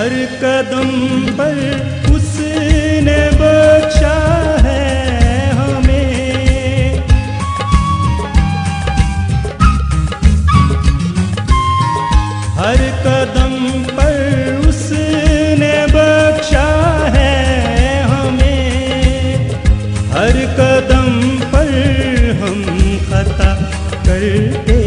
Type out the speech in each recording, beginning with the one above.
हर कदम पर उसने बख्शा है हमें। हर कदम पर उसने बख्शा है हमें। हर कदम पर हम खता करते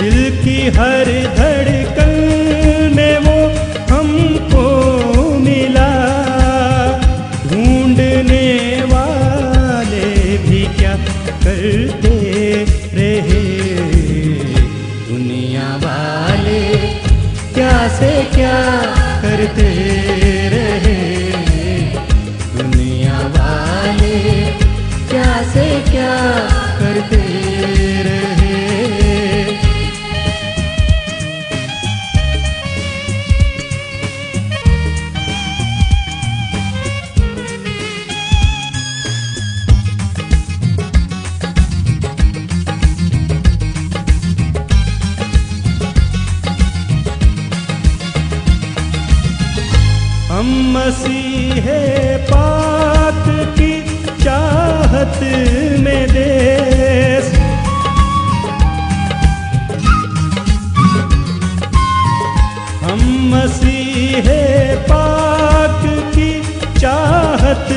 दिल की हर धड़कन में वो हमको मिला। ढूँढने वाले भी क्या करते रहे? दुनिया वाले क्या से क्या करते रहे? दुनिया वाले क्या से क्या करते रहे? हम मसीहे पाक की चाहत में देश। हम मसीहे पाक की चाहत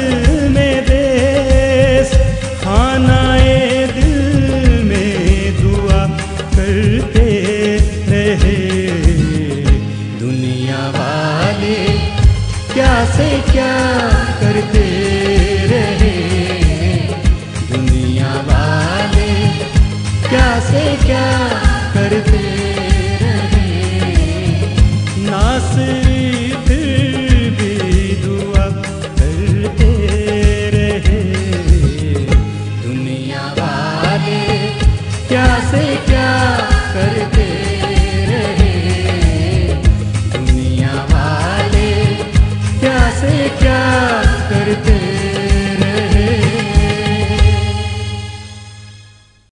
sweet.